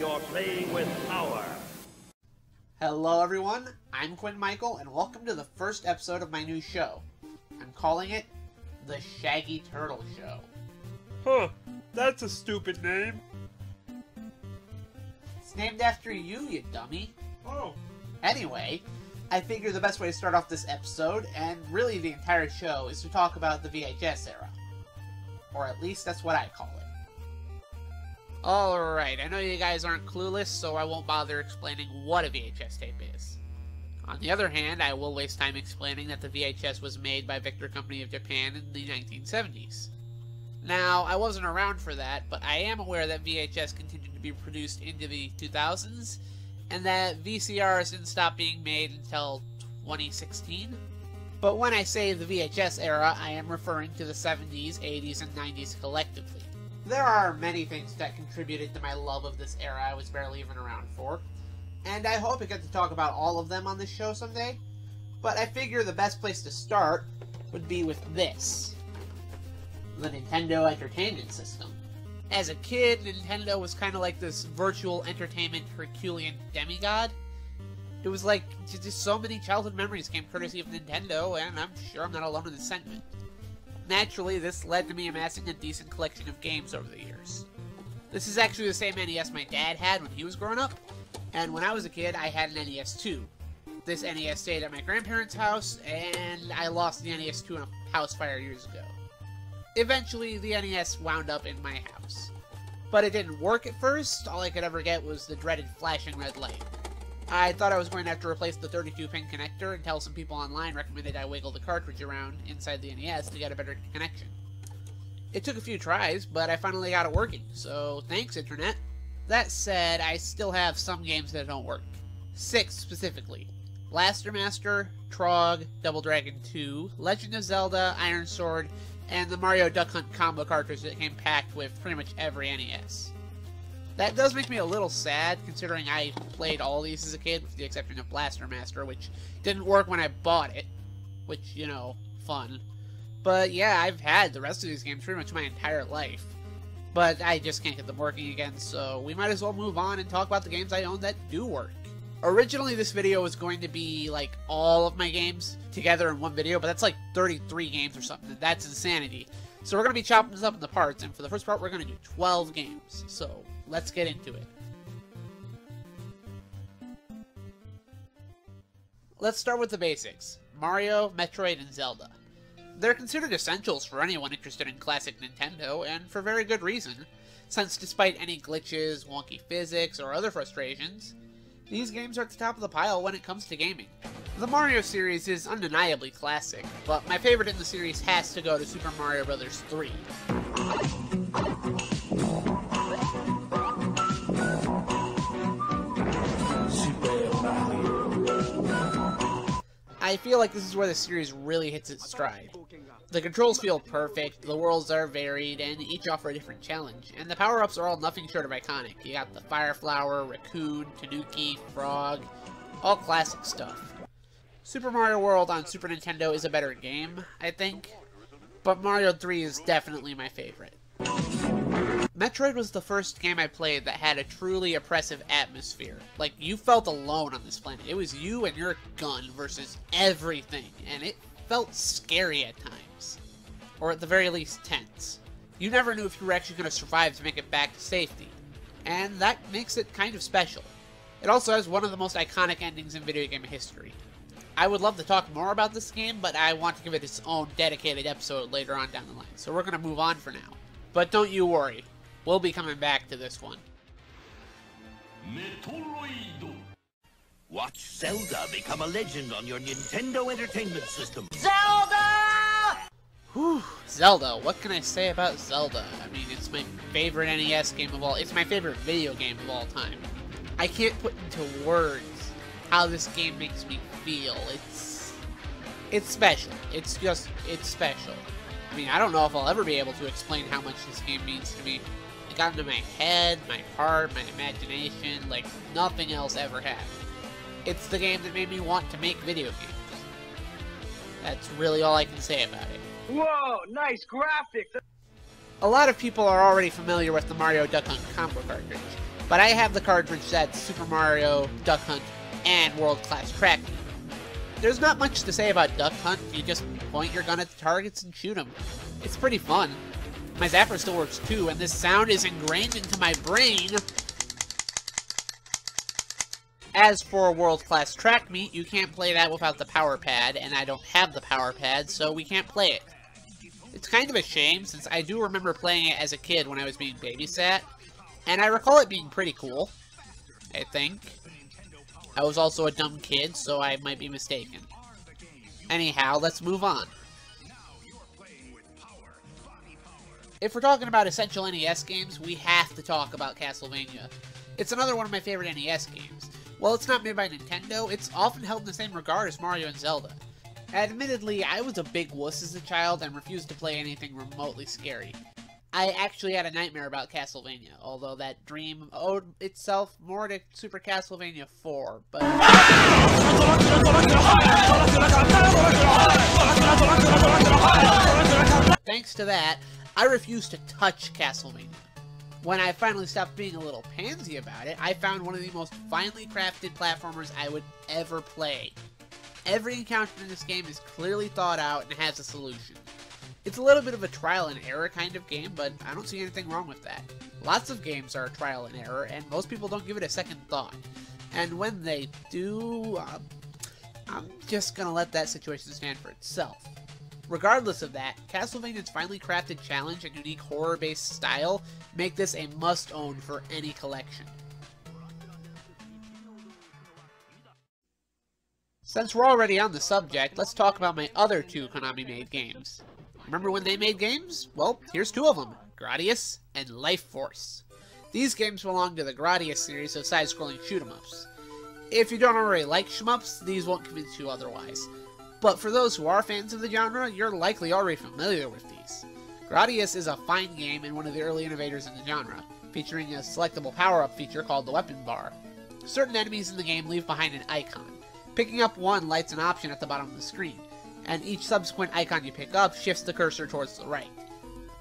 You're playing with power. Hello, everyone. I'm Quinn Michael, and welcome to the first episode of my new show. I'm calling it The Shaggy Turtle Show. Huh, that's a stupid name. It's named after you, you dummy. Oh. Anyway, I figure the best way to start off this episode, and really the entire show, is to talk about the VHS era. Or at least that's what I call it. Alright, I know you guys aren't clueless, so I won't bother explaining what a VHS tape is. On the other hand, I will waste time explaining that the VHS was made by Victor Company of Japan in the 1970s. Now, I wasn't around for that, but I am aware that VHS continued to be produced into the 2000s, and that VCRs didn't stop being made until 2016. But when I say the VHS era, I am referring to the 70s, 80s, and 90s collectively. There are many things that contributed to my love of this era I was barely even around for, and I hope I get to talk about all of them on this show someday. But I figure the best place to start would be with this the Nintendo Entertainment System. As a kid, Nintendo was kind of like this virtual entertainment Herculean demigod. It was like just so many childhood memories came courtesy of Nintendo, and I'm sure I'm not alone in this sentiment. Naturally, this led to me amassing a decent collection of games over the years. This is actually the same NES my dad had when he was growing up, and when I was a kid, I had an NES too. This NES stayed at my grandparents' house, and I lost the NES 2 in a house fire years ago. Eventually, the NES wound up in my house. But it didn't work at first, all I could ever get was the dreaded flashing red light. I thought I was going to have to replace the 32-pin connector until some people online recommended I wiggle the cartridge around inside the NES to get a better connection. It took a few tries, but I finally got it working, so thanks, Internet. That said, I still have some games that don't work. Six, specifically. Blaster Master, Trog, Double Dragon 2, Legend of Zelda, Iron Sword, and the Mario Duck Hunt combo cartridge that came packed with pretty much every NES. That does make me a little sad, considering I played all these as a kid, with the exception of Blaster Master, which didn't work when I bought it. Which, you know, fun. But yeah, I've had the rest of these games pretty much my entire life. But I just can't get them working again, so we might as well move on and talk about the games I own that do work. Originally, this video was going to be like all of my games together in one video, but that's like 33 games or something. That's insanity. So we're going to be chopping this up into parts, and for the first part, we're going to do 12 games. So let's get into it. Let's start with the basics Mario, Metroid, and Zelda. They're considered essentials for anyone interested in classic Nintendo, and for very good reason, since despite any glitches, wonky physics, or other frustrations, these games are at the top of the pile when it comes to gaming. The Mario series is undeniably classic, but my favorite in the series has to go to Super Mario Bros. 3. I feel like this is where the series really hits its stride. The controls feel perfect, the worlds are varied, and each offer a different challenge, and the power-ups are all nothing short of iconic. You got the Fire Flower, Raccoon, Tanuki, Frog, all classic stuff. Super Mario World on Super Nintendo is a better game, I think, but Mario 3 is definitely my favorite. Metroid was the first game I played that had a truly oppressive atmosphere. Like, you felt alone on this planet. It was you and your gun versus everything, and it felt scary at times. Or at the very least, tense. You never knew if you were actually going to survive to make it back to safety. And that makes it kind of special. It also has one of the most iconic endings in video game history. I would love to talk more about this game, but I want to give it its own dedicated episode later on down the line, so we're going to move on for now. But don't you worry, we'll be coming back to this one. Metroid. Watch Zelda become a legend on your Nintendo Entertainment System. Zelda! Whew, Zelda. What can I say about Zelda? I mean, it's my favorite NES game of all. It's my favorite video game of all time. I can't put into words how this game makes me feel. It's it's special. It's just it's special. I mean, I don't know if I'll ever be able to explain how much this game means to me. Got into my head, my heart, my imagination, like nothing else ever had. It's the game that made me want to make video games. That's really all I can say about it. Whoa, nice graphics. A lot of people are already familiar with the Mario Duck Hunt combo cartridge, but I have the cartridge that's Super Mario Duck Hunt and World Class Meet. There's not much to say about Duck Hunt, you just point your gun at the targets and shoot them. It's pretty fun. My zapper still works too, and this sound is ingrained into my brain. As for World Class Track Meet, you can't play that without the power pad, and I don't have the power pad, so we can't play it. It's kind of a shame, since I do remember playing it as a kid when I was being babysat, and I recall it being pretty cool, I think. I was also a dumb kid, so I might be mistaken. Anyhow, let's move on. If we're talking about essential NES games, we have to talk about Castlevania. It's another one of my favorite NES games. While it's not made by Nintendo, it's often held in the same regard as Mario and Zelda. Admittedly, I was a big wuss as a child and refused to play anything remotely scary. I actually had a nightmare about Castlevania, although that dream owed itself more to Super Castlevania 4, but... Thanks to that, I refused to touch Castlevania. When I finally stopped being a little pansy about it, I found one of the most finely crafted platformers I would ever play. Every encounter in this game is clearly thought out and has a solution. It's a little bit of a trial and error kind of game, but I don't see anything wrong with that. Lots of games are trial and error, and most people don't give it a second thought. And when they do, um, I'm just gonna let that situation stand for itself. Regardless of that, Castlevania's finely crafted challenge and unique horror-based style make this a must-own for any collection. Since we're already on the subject, let's talk about my other two Konami-made games. Remember when they made games? Well, here's two of them, Gradius and Life Force. These games belong to the Gradius series of side-scrolling shoot-em-ups. If you don't already like shmups, these won't convince you otherwise. But for those who are fans of the genre, you're likely already familiar with these. Gradius is a fine game and one of the early innovators in the genre, featuring a selectable power-up feature called the Weapon Bar. Certain enemies in the game leave behind an icon. Picking up one lights an option at the bottom of the screen, and each subsequent icon you pick up shifts the cursor towards the right.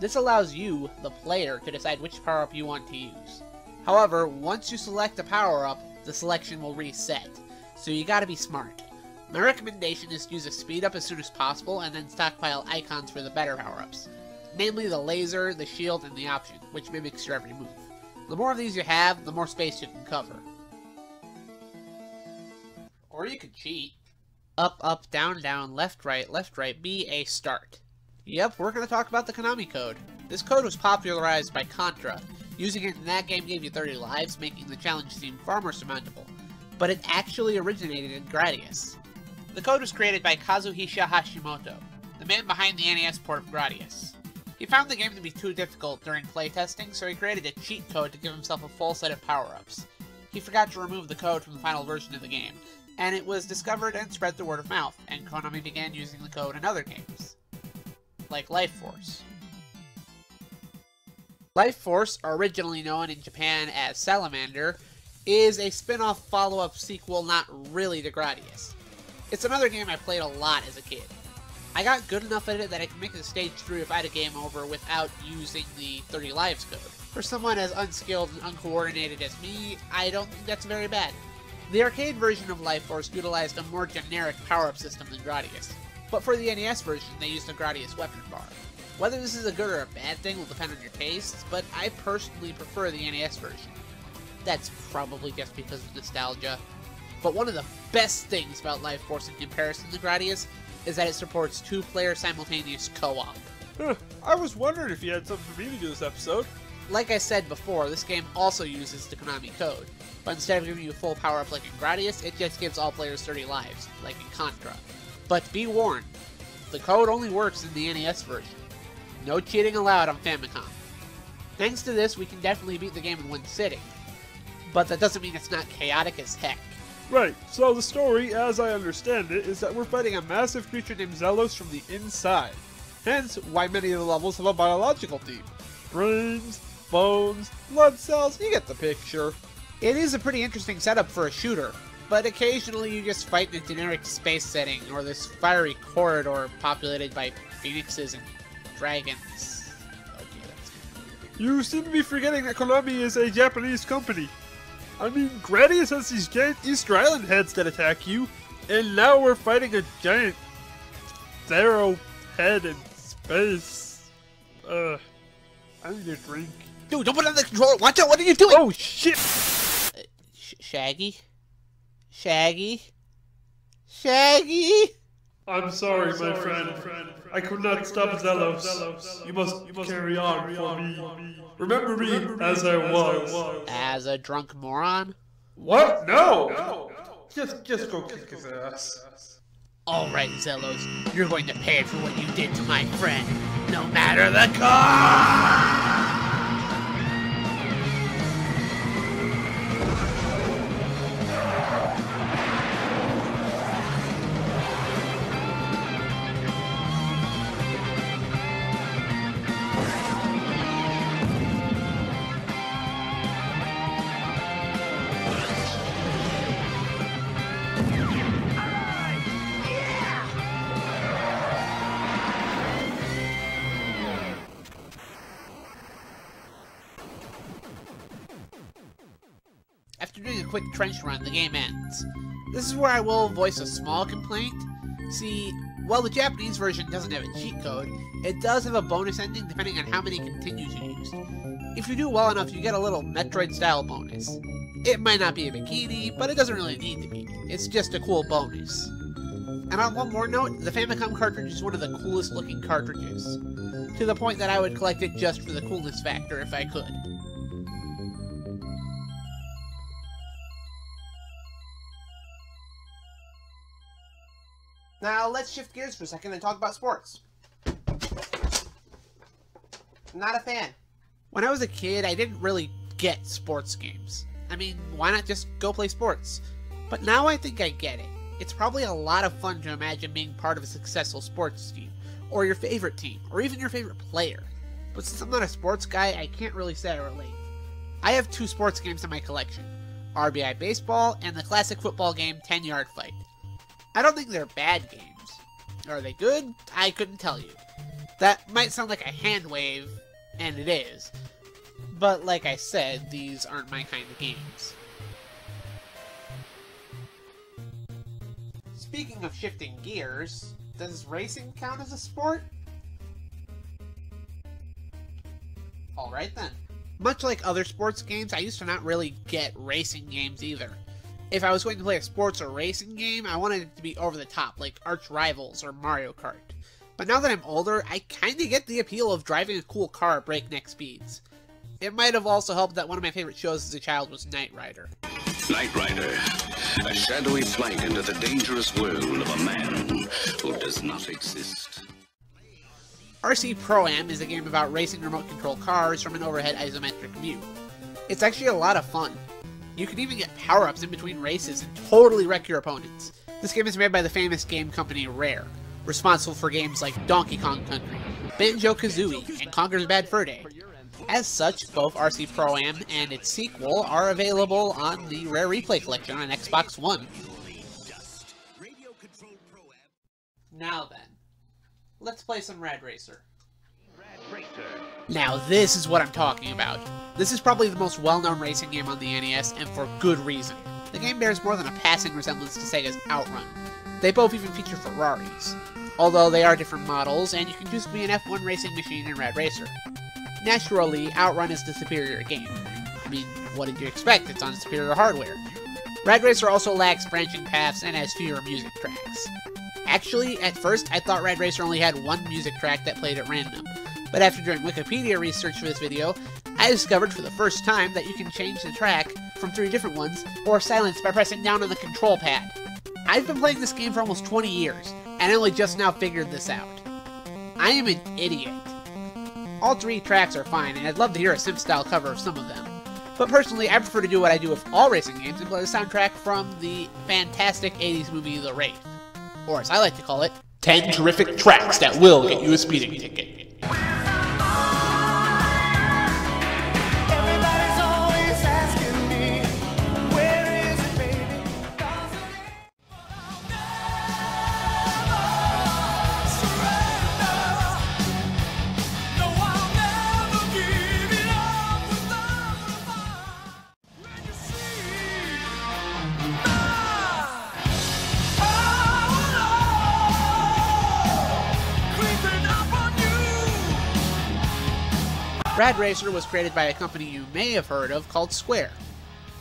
This allows you, the player, to decide which power-up you want to use. However, once you select a power-up, the selection will reset, so you gotta be smart. My recommendation is to use a speed up as soon as possible and then stockpile icons for the better power-ups. Namely the laser, the shield, and the option, which mimics your every move. The more of these you have, the more space you can cover. Or you could cheat. Up, up, down, down, left, right, left, right, B, A, start. Yep, we're going to talk about the Konami code. This code was popularized by Contra. Using it in that game gave you 30 lives, making the challenge seem far more surmountable. But it actually originated in Gradius. The code was created by Kazuhisa Hashimoto, the man behind the NES port of Gradius. He found the game to be too difficult during playtesting, so he created a cheat code to give himself a full set of power-ups. He forgot to remove the code from the final version of the game, and it was discovered and spread through word of mouth, and Konami began using the code in other games, like Life Force. Life Force, originally known in Japan as Salamander, is a spin-off follow-up sequel not really to Gradius. It's another game I played a lot as a kid. I got good enough at it that I could make to stage 3 if I had a game over without using the 30 lives code. For someone as unskilled and uncoordinated as me, I don't think that's very bad. The arcade version of Life Force utilized a more generic power-up system than Gradius, but for the NES version they used a Gradius weapon bar. Whether this is a good or a bad thing will depend on your tastes, but I personally prefer the NES version. That's probably just because of nostalgia. But one of the best things about Life Force in comparison to Gradius is that it supports two-player simultaneous co-op. Huh, I was wondering if you had something for me to do this episode. Like I said before, this game also uses the Konami code, but instead of giving you full power-up like in Gradius, it just gives all players 30 lives, like in Contra. But be warned, the code only works in the NES version. No cheating allowed on Famicom. Thanks to this, we can definitely beat the game in one sitting, but that doesn't mean it's not chaotic as heck. Right, so the story, as I understand it, is that we're fighting a massive creature named Zelos from the inside. Hence, why many of the levels have a biological theme. Brains, bones, blood cells, you get the picture. It is a pretty interesting setup for a shooter, but occasionally you just fight in a generic space setting or this fiery corridor populated by phoenixes and dragons. Okay, that's You seem to be forgetting that Konami is a Japanese company. I mean, Gradius has these giant Easter Island heads that attack you, and now we're fighting a giant Zero head in space. Uh, I need a drink. Dude, don't put it on the controller. Watch out. What are you doing? Oh shit! Sh- Shaggy? Shaggy? Shaggy? I'm sorry, my friend. I could not stop Zelos. You must carry on for me. Remember me as I was. As a drunk moron? What? No! Just, just go kick his ass. Alright, Zelos. You're going to pay for what you did to my friend. No matter the cost! Quick trench run, the game ends. This is where I will voice a small complaint. See, while the Japanese version doesn't have a cheat code, it does have a bonus ending depending on how many continues you use. If you do well enough, you get a little Metroid-style bonus. It might not be a bikini, but it doesn't really need to be. It's just a cool bonus. And on one more note, the Famicom cartridge is one of the coolest looking cartridges. To the point that I would collect it just for the coolness factor if I could. Now let's shift gears for a second and talk about sports. Not a fan. When I was a kid, I didn't really get sports games. I mean, why not just go play sports? But now I think I get it. It's probably a lot of fun to imagine being part of a successful sports team, or your favorite team, or even your favorite player. But since I'm not a sports guy, I can't really say I relate. I have two sports games in my collection RBI Baseball and the classic football game 10 Yard Fight. I don't think they're bad games. Are they good? I couldn't tell you. That might sound like a hand wave, and it is. But like I said, these aren't my kind of games. Speaking of shifting gears, does racing count as a sport? Alright then. Much like other sports games, I used to not really get racing games either. If I was going to play a sports or racing game, I wanted it to be over the top, like Arch Rivals or Mario Kart. But now that I'm older, I kinda get the appeal of driving a cool car at breakneck speeds. It might have also helped that one of my favorite shows as a child was Knight Rider. Knight Rider, a shadowy flight into the dangerous world of a man who does not exist. RC Pro Am is a game about racing remote control cars from an overhead isometric view. It's actually a lot of fun. You can even get power ups in between races and totally wreck your opponents. This game is made by the famous game company Rare, responsible for games like Donkey Kong Country, Banjo Kazooie, and Conker's Bad Fur Day. As such, both RC Pro Am and its sequel are available on the Rare Replay Collection on Xbox One. Now then, let's play some Rad Racer. Now this is what I'm talking about. This is probably the most well-known racing game on the NES, and for good reason. The game bears more than a passing resemblance to Sega's Outrun. They both even feature Ferraris. Although they are different models, and you can choose to be an F1 racing machine in Rad Racer. Naturally, Outrun is the superior game. I mean, what did you expect? It's on superior hardware. Rad Racer also lacks branching paths and has fewer music tracks. Actually, at first, I thought Rad Racer only had one music track that played at random, but after doing Wikipedia research for this video, I discovered for the first time that you can change the track from three different ones, or silence by pressing down on the control pad. I've been playing this game for almost 20 years, and I only just now figured this out. I am an idiot. All three tracks are fine, and I'd love to hear a Sim-style cover of some of them. But personally, I prefer to do what I do with all racing games and play the soundtrack from the fantastic 80s movie The Wraith. Or as I like to call it, 10 terrific tracks that will get you a speeding ticket. Rad Racer was created by a company you may have heard of called Square.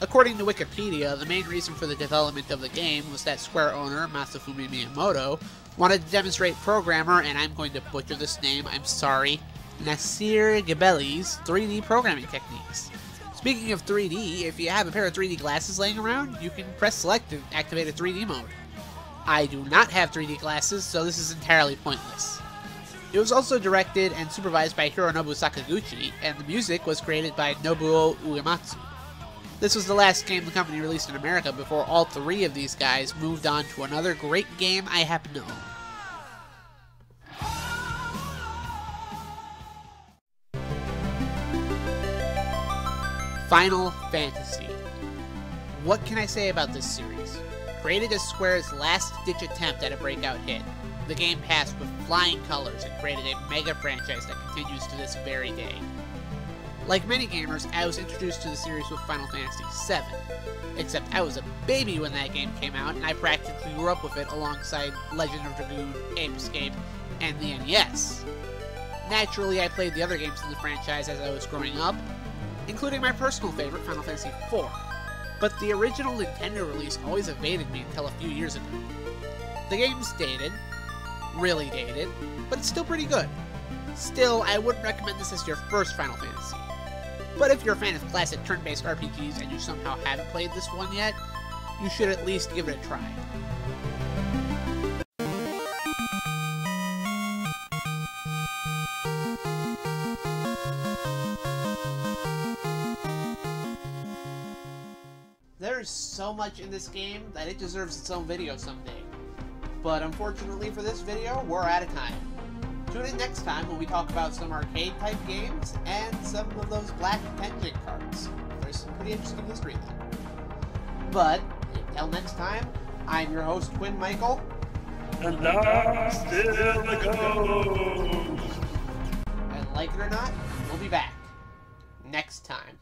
According to Wikipedia, the main reason for the development of the game was that Square owner Masafumi Miyamoto wanted to demonstrate programmer, and I'm going to butcher this name, I'm sorry, Nasir Gebelli's 3D programming techniques. Speaking of 3D, if you have a pair of 3D glasses laying around, you can press select to activate a 3D mode. I do not have 3D glasses, so this is entirely pointless. It was also directed and supervised by Hironobu Sakaguchi, and the music was created by Nobuo Uematsu. This was the last game the company released in America before all three of these guys moved on to another great game I happen to own. Final Fantasy. What can I say about this series? Created as Square's last ditch attempt at a breakout hit, the game passed with flying colors and created a mega franchise that continues to this very day. Like many gamers, I was introduced to the series with Final Fantasy VII, except I was a baby when that game came out, and I practically grew up with it alongside Legend of Dragoon, Ape Escape, and the NES. Naturally, I played the other games in the franchise as I was growing up, including my personal favorite, Final Fantasy IV. But the original Nintendo release always evaded me until a few years ago. The game's dated, really dated, but it's still pretty good. Still, I wouldn't recommend this as your first Final Fantasy. But if you're a fan of classic turn-based RPGs and you somehow haven't played this one yet, you should at least give it a try. There's so much in this game that it deserves its own video someday. But unfortunately for this video, we're out of time. Tune in next time when we talk about some arcade type games and some of those black Tengen cards. There's some pretty interesting history there. But until next time, I'm your host Quinn Michael. And I'm still the ghost. And like it or not, we'll be back next time.